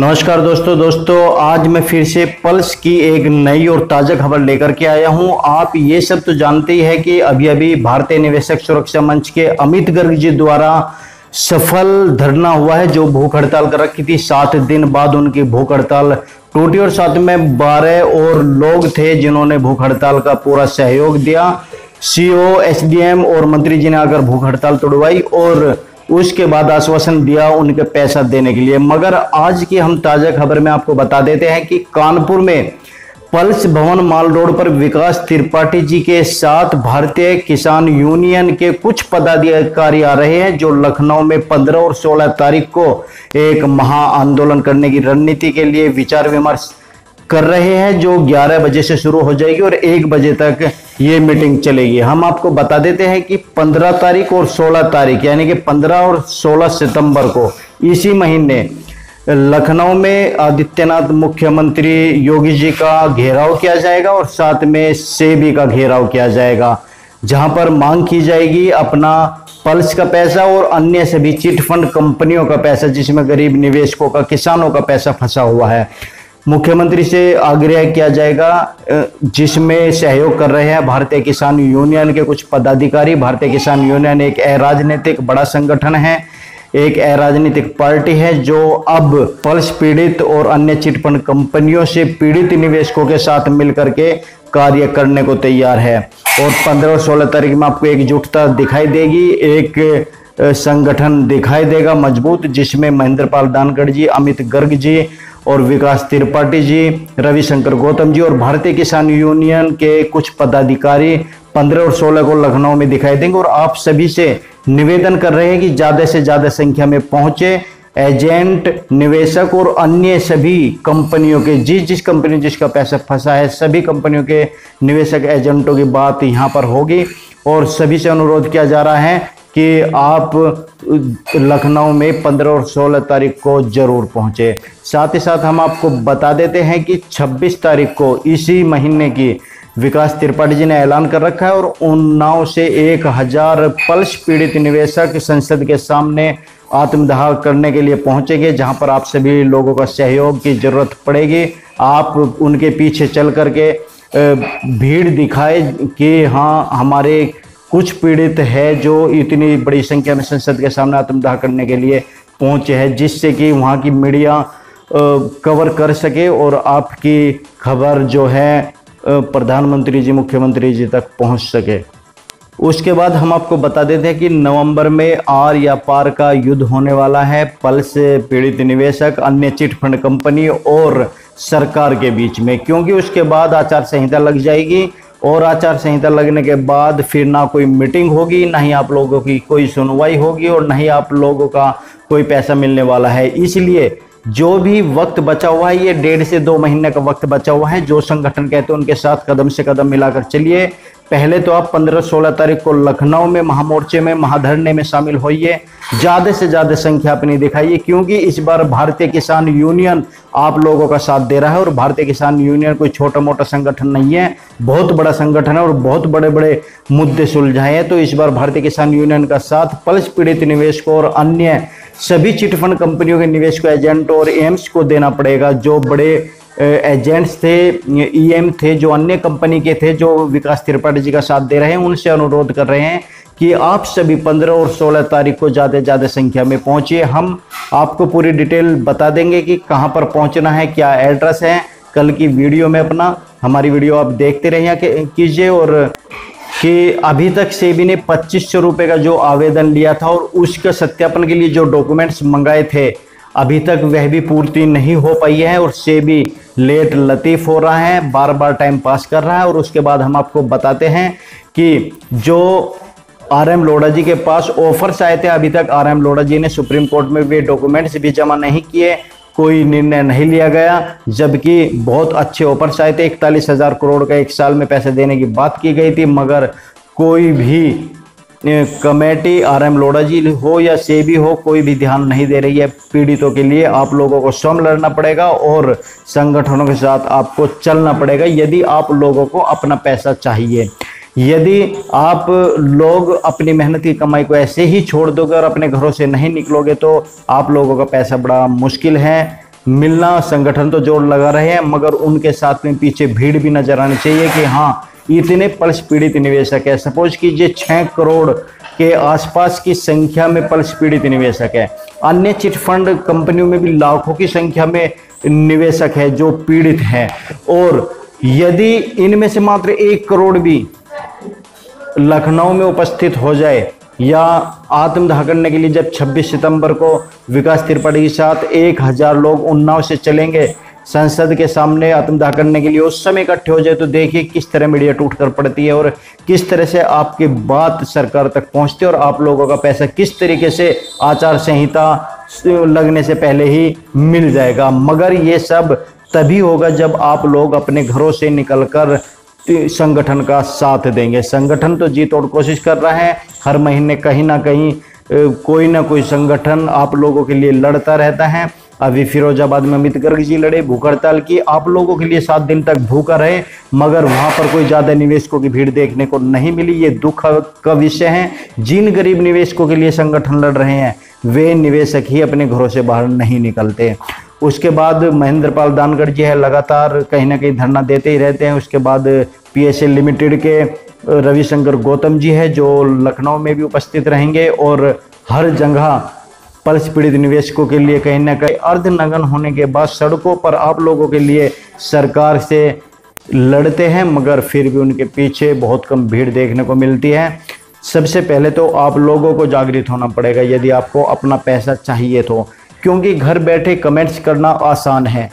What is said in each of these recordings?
नमस्कार दोस्तों दोस्तों, आज मैं फिर से पल्स की एक नई और ताज़ा खबर लेकर के आया हूँ। आप ये सब तो जानते ही है कि अभी अभी भारतीय निवेशक सुरक्षा मंच के अमित गर्ग जी द्वारा सफल धरना हुआ है, जो भूख हड़ताल कर रखी थी। सात दिन बाद उनकी भूख हड़ताल टूटी और साथ में बारह और लोग थे जिन्होंने भूख हड़ताल का पूरा सहयोग दिया। सीओ एसडीएम और मंत्री जी ने आकर भूख हड़ताल तोड़वाई और उसके बाद आश्वासन दिया उनके पैसा देने के लिए। मगर आज की हम ताज़ा खबर में आपको बता देते हैं कि कानपुर में पल्स भवन माल रोड पर विकास त्रिपाठी जी के साथ भारतीय किसान यूनियन के कुछ पदाधिकारी आ रहे हैं, जो लखनऊ में 15 और 16 तारीख को एक महा आंदोलन करने की रणनीति के लिए विचार विमर्श कर रहे हैं, जो 11 बजे से शुरू हो जाएगी और 1 बजे तक ये मीटिंग चलेगी। हम आपको बता देते हैं कि 15 तारीख और 16 तारीख, यानी कि 15 और 16 सितंबर को, इसी महीने लखनऊ में आदित्यनाथ मुख्यमंत्री योगी जी का घेराव किया जाएगा और साथ में सेबी का घेराव किया जाएगा, जहाँ पर मांग की जाएगी अपना पल्स का पैसा और अन्य सभी चिट फंड कंपनियों का पैसा, जिसमें गरीब निवेशकों का, किसानों का पैसा फंसा हुआ है। मुख्यमंत्री से आग्रह किया जाएगा जिसमें सहयोग कर रहे हैं भारतीय किसान यूनियन के कुछ पदाधिकारी। भारतीय किसान यूनियन एक अराजनीतिक बड़ा संगठन है, एक अराजनीतिक पार्टी है जो अब पल्स पीड़ित और अन्य चिटफंड कंपनियों से पीड़ित निवेशकों के साथ मिलकर के कार्य करने को तैयार है। और 15 और 16 तारीख में आपको एकजुटता दिखाई देगी, एक संगठन दिखाई देगा मज़बूत, जिसमें महेंद्र पाल दानगढ़ जी, अमित गर्ग जी और विकास त्रिपाठी जी, रविशंकर गौतम जी और भारतीय किसान यूनियन के कुछ पदाधिकारी 15 और 16 को लखनऊ में दिखाई देंगे और आप सभी से निवेदन कर रहे हैं कि ज़्यादा से ज़्यादा संख्या में पहुँचे एजेंट, निवेशक और अन्य सभी कंपनियों के, जिस जिस कंपनी जिसका पैसा फंसा है, सभी कंपनियों के निवेशक एजेंटों की बात यहाँ पर होगी और सभी से अनुरोध किया जा रहा है कि आप लखनऊ में 15 और 16 तारीख को ज़रूर पहुँचे। साथ ही साथ हम आपको बता देते हैं कि 26 तारीख को इसी महीने की विकास त्रिपाठी जी ने ऐलान कर रखा है और उन्नाव से एक हज़ार पल्स पीड़ित निवेशक संसद के सामने आत्मदाह करने के लिए पहुँचेंगे, जहाँ पर आप सभी लोगों का सहयोग की ज़रूरत पड़ेगी। आप उनके पीछे चल करके भीड़ दिखाए कि हाँ हमारे कुछ पीड़ित है जो इतनी बड़ी संख्या में संसद के सामने आत्मदाह करने के लिए पहुँचे हैं, जिससे कि वहाँ की मीडिया कवर कर सके और आपकी खबर जो है प्रधानमंत्री जी, मुख्यमंत्री जी तक पहुँच सके। उसके बाद हम आपको बता देते हैं कि नवंबर में आर या पार का युद्ध होने वाला है। पल से पीड़ित निवेशक, अन्य चिट फंड कंपनी और सरकार के बीच में, क्योंकि उसके बाद आचार संहिता लग जाएगी। और आचार संहिता लगने के बाद फिर ना कोई मीटिंग होगी, ना ही आप लोगों की कोई सुनवाई होगी और ना ही आप लोगों का कोई पैसा मिलने वाला है। इसलिए जो भी वक्त बचा हुआ है, ये डेढ़ से दो महीने का वक्त बचा हुआ है, जो संगठन कहते हैं उनके साथ कदम से कदम मिलाकर चलिए। पहले तो आप 15-16 तारीख को लखनऊ में महामोर्चे में, महाधरने में शामिल होइए। ज़्यादा से ज़्यादा संख्या अपनी दिखाइए, क्योंकि इस बार भारतीय किसान यूनियन आप लोगों का साथ दे रहा है और भारतीय किसान यूनियन कोई छोटा मोटा संगठन नहीं है। बहुत बड़ा संगठन है और बहुत बड़े बड़े मुद्दे सुलझाए हैं। तो इस बार भारतीय किसान यूनियन का साथ पल्स पीड़ित निवेशकों और अन्य सभी चिटफंड कंपनियों के निवेश को एजेंट और एम्स को देना पड़ेगा, जो बड़े एजेंट्स थे, ईएम थे, जो अन्य कंपनी के थे, जो विकास त्रिपाठी जी का साथ दे रहे हैं, उनसे अनुरोध कर रहे हैं कि आप सभी 15 और 16 तारीख को ज़्यादा से ज़्यादा संख्या में पहुंचिए। हम आपको पूरी डिटेल बता देंगे कि कहाँ पर पहुँचना है, क्या एड्रेस है। कल की वीडियो में अपना, हमारी वीडियो आप देखते रहिए कीजिए और कि अभी तक सेबी ने पच्चीस सौ रुपये का जो आवेदन लिया था और उसके सत्यापन के लिए जो डॉक्यूमेंट्स मंगाए थे अभी तक वह भी पूर्ति नहीं हो पाई है और से भी लेट लतीफ़ हो रहा है बार बार टाइम पास कर रहा है और उसके बाद हम आपको बताते हैं कि जो आर एम लोढ़ा जी के पास ऑफर्स आए थे, अभी तक आर एम लोढ़ा जी ने सुप्रीम कोर्ट में वे डॉक्यूमेंट्स भी जमा नहीं किए, कोई निर्णय नहीं लिया गया, जबकि बहुत अच्छे ऑफर्स आए थे, इकतालीस हज़ार करोड़ का एक साल में पैसे देने की बात की गई थी, मगर कोई भी committee R M Lodha ji हो या सेबी हो, कोई भी ध्यान नहीं दे रही है पीड़ितों के लिए। आप लोगों को स्वयं लड़ना पड़ेगा और संगठनों के साथ आपको चलना पड़ेगा, यदि आप लोगों को अपना पैसा चाहिए। यदि आप लोग अपनी मेहनत की कमाई को ऐसे ही छोड़ दोगे और अपने घरों से नहीं निकलोगे तो आप लोगों का पैसा बड़ा मुश्किल है। मिलना संगठन तो ज़ोर लगा रहे हैं, मगर उनके साथ में पीछे भीड़ भी नज़र आनी चाहिए कि हाँ इतने पल्स पीड़ित निवेशक है। सपोज़ कीजिए छह करोड़ के आसपास की संख्या में पल्स पीड़ित निवेशक है। अन्य चिट फंड कंपनियों में भी लाखों की संख्या में निवेशक है जो पीड़ित हैं। और यदि इनमें से मात्र एक करोड़ भी लखनऊ में उपस्थित हो जाए या आत्मदाह करने के लिए जब 26 सितंबर को विकास त्रिपाठी के साथ एक हज़ार लोग उन्नाव से चलेंगे, संसद के सामने आत्मदाह करने के लिए उस समय इकट्ठे हो जाए तो देखिए किस तरह मीडिया टूट कर पड़ती है और किस तरह से आपकी बात सरकार तक पहुँचती है और आप लोगों का पैसा किस तरीके से आचार संहिता लगने से पहले ही मिल जाएगा। मगर ये सब तभी होगा जब आप लोग अपने घरों से निकलकर संगठन का साथ देंगे। संगठन तो जी तोड़ कोशिश कर रहा है हर महीने कहीं ना कहीं कोई ना कोई संगठन आप लोगों के लिए लड़ता रहता है। अभी फिरोजाबाद में अमित गर्ग जी लड़े, भूख हड़ताल की, आप लोगों के लिए सात दिन तक भूखा रहे, मगर वहाँ पर कोई ज़्यादा निवेशकों की भीड़ देखने को नहीं मिली। ये दुख का विषय है। जिन गरीब निवेशकों के लिए संगठन लड़ रहे हैं, वे निवेशक ही अपने घरों से बाहर नहीं निकलते। उसके बाद महेंद्र पाल दानगढ़ जी है, लगातार कहीं ना कहीं धरना देते ही रहते हैं। उसके बाद पी लिमिटेड के रविशंकर गौतम जी है, जो लखनऊ में भी उपस्थित रहेंगे और हर जगह पल्स पीड़ित निवेशकों के लिए कहीं ना कहीं अर्धनगन होने के बाद सड़कों पर आप लोगों के लिए सरकार से लड़ते हैं, मगर फिर भी उनके पीछे बहुत कम भीड़ देखने को मिलती है। सबसे पहले तो आप लोगों को जागृत होना पड़ेगा, यदि आपको अपना पैसा चाहिए तो क्योंकि घर बैठे कमेंट्स करना आसान है।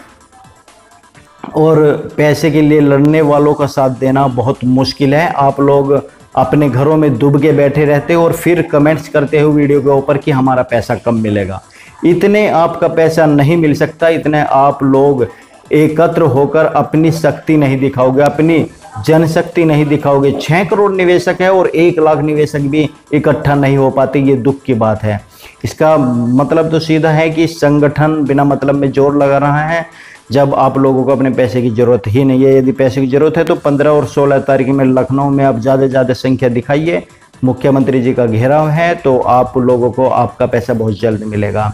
और पैसे के लिए लड़ने वालों का साथ देना बहुत मुश्किल है। आप लोग अपने घरों में डूब के बैठे रहते हो और फिर कमेंट्स करते हो वीडियो के ऊपर कि हमारा पैसा कम मिलेगा। इतने आपका पैसा नहीं मिल सकता, इतने आप लोग एकत्र होकर अपनी शक्ति नहीं दिखाओगे, अपनी जनशक्ति नहीं दिखाओगे। छः करोड़ निवेशक है और एक लाख निवेशक भी इकट्ठा नहीं हो पाते, ये दुख की बात है। इसका मतलब तो सीधा है कि संगठन बिना मतलब में ज़ोर लगा रहा है। जब आप लोगों को अपने पैसे की ज़रूरत ही नहीं है, यदि पैसे की ज़रूरत है तो 15 और 16 तारीख में लखनऊ में आप ज़्यादा से ज़्यादा संख्या दिखाइए। मुख्यमंत्री जी का घेराव है तो आप लोगों को आपका पैसा बहुत जल्द मिलेगा।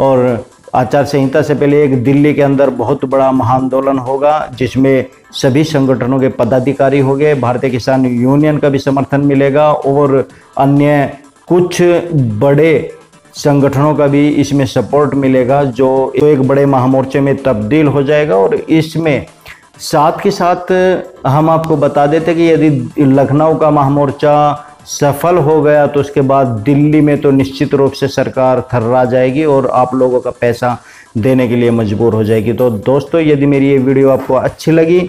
और आचार संहिता से पहले एक दिल्ली के अंदर बहुत बड़ा महाआंदोलन होगा, जिसमें सभी संगठनों के पदाधिकारी हो गए भारतीय किसान यूनियन का भी समर्थन मिलेगा, और अन्य कुछ बड़े संगठनों का भी इसमें सपोर्ट मिलेगा, जो तो एक बड़े महामोर्चे में तब्दील हो जाएगा और इसमें साथ के साथ हम आपको बता देते कि यदि लखनऊ का महामोर्चा सफल हो गया तो उसके बाद दिल्ली में तो निश्चित रूप से सरकार थर्रा जाएगी और आप लोगों का पैसा देने के लिए मजबूर हो जाएगी। तो दोस्तों, यदि मेरी ये वीडियो आपको अच्छी लगी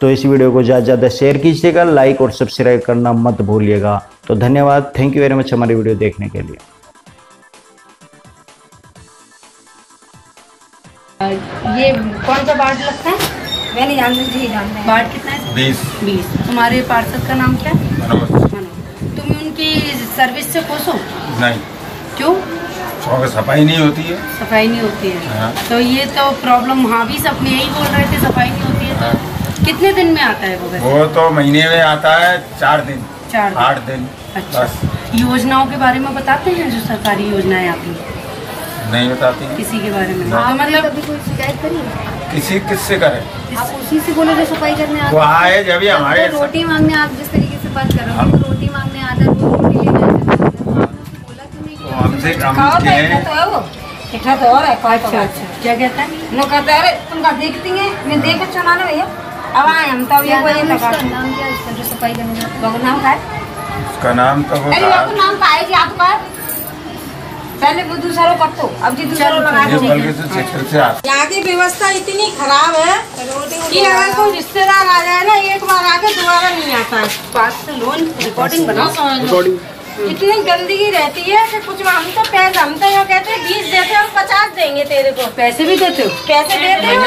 तो इस वीडियो को ज़्यादा ज़्यादा शेयर कीजिएगा लाइक और सब्सक्राइब करना मत भूलिएगा। तो धन्यवाद। थैंक यू वेरी मच हमारी वीडियो देखने के लिए। ये कौन सा वार्ड लगता है? मैं नहीं जानती जी जानते हैं। वार्ड कितना है? बीस। बीस। तुम्हारे पार्षद का नाम क्या है? मनोज। तुम उनकी सर्विस से खुश हो? नहीं। क्यों? सफ़ाई नहीं होती है। सफ़ाई नहीं होती है। हाँ। तो ये तो प्रॉब्लम वहाँ भी सब में यही बोल रहे थे सफ़ाई नहीं होती है तो कितने दिन में आता है वो वो तो महीने में आता है चार दिन। चार आठ दिन अच्छा। योजनाओं के बारे में बताते हैं जो सरकारी योजनाएँ आती हैं। नहीं बताती किसी के बारे में हाँ। तो मतलब कभी कोई शिकायत करी किसी किससे करे? आप उसी से बोलो जो सफ़ाई करने आता वो आए जब ही हमारे तो रोटी मांगने आप जिस तरीके से बात कर रहे हो हम- तो रोटी मांगने आता है रोटी लेने आता है। आपने बोला क्यों नहीं? तो हमसे हम खाओ तो तो है वो इतना तो और है अच्छा अच्छा क्या कहता है? नो कहते हैं, अरे तुम का देखती हैं? मैं देख के चुना भैया। अब आए हम तो ये कोई लगा नाम क्या है उसका जो सफ़ाई करने जाता नाम का है? उसका नाम तो वो नाम का है जी आप का पहले वो दूसरा तो अब जी दूसरा लगा यहाँ की व्यवस्था इतनी खराब है कि अगर कोई रिश्तेदार आ जाए ना एक बार आके दोबारा नहीं आता है। पास से लोन रिकॉर्डिंग बनाओ इतनी गंदगी रहती है कि कुछ हम तो पैसे हम तो यहाँ कहते हैं बीस देते हैं हम पचास देंगे तेरे को। पैसे भी देते हो? पैसे देते हैं?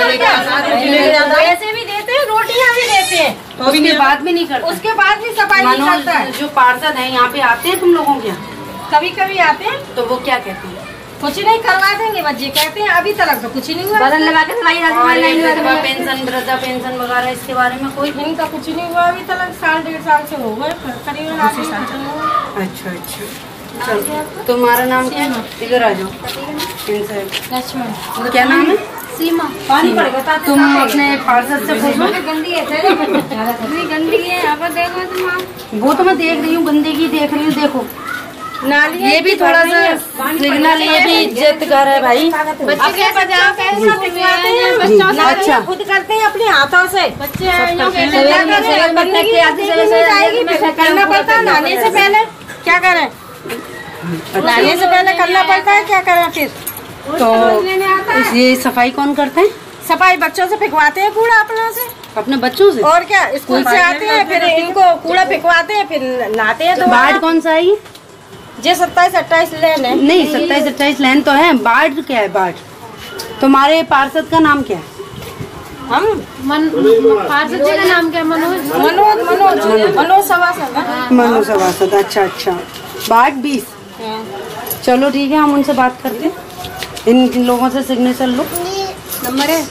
पैसे भी देते हैं रोटियाँ भी देते हैं। तो उसके बाद भी नहीं करते? उसके बाद भी सफ़ाई नहीं करता है। जो पार्षद है यहाँ पे आते हैं तुम लोगों के यहाँ? कभी कभी आते हैं तो वो क्या कहते हैं? कुछ नहीं करवा देंगे बच्चे कहते हैं अभी तक तो कुछ नहीं हुआ। बदल लगा के विधवा पेंशन वृद्धा पेंशन वगैरह इसके बारे में कोई इनका कुछ नहीं हुआ अभी तक साल डेढ़ साल से हो गए करीबन। अच्छा अच्छा। चलो तुम्हारा नाम क्या है? इधर आ जाओ। लक्ष्मण। क्या नाम है? सीमा। पानी पड़ेगा तुम अपने पार्षद से पूछो। गंदी है गंदगी है अब देखो तुम वो तो मैं देख रही हूँ गंदगी देख रही हूँ देखो। ये भी थोड़ा सा सिग्नल ये भी इज़्ज़त कर है भाई। बच्चे हैं? अच्छा। खुद करते हैं अपने हाथों से। बच्चे करना पड़ता है नहाने से पहले। क्या करें? नहाने से पहले करना पड़ता है क्या करें फिर? तो ये सफ़ाई कौन करते हैं? सफ़ाई बच्चों से फेंकवाते हैं कूड़ा अपनों से। अपने बच्चों से? और क्या स्कूल से आते हैं फिर इनको कूड़ा फेंकवाते हैं फिर नहाते हैं तो बाढ़ कौन सा है ये जे सत्ताईस अट्ठाईस लेन है। नहीं सत्ताईस अट्ठाईस लाइन तो है बाढ़ क्या है बाढ़? तुम्हारे पार्षद का नाम क्या है? हम? पार्षद जी का नाम क्या मनोज? मनोज मनोज। मनोज। सवासन मनोज सभासद अच्छा अच्छा। बाढ़ बीस। चलो ठीक है हम उनसे बात करते हैं। इन इन लोगों से सिग्नेचर लो। नंबर है?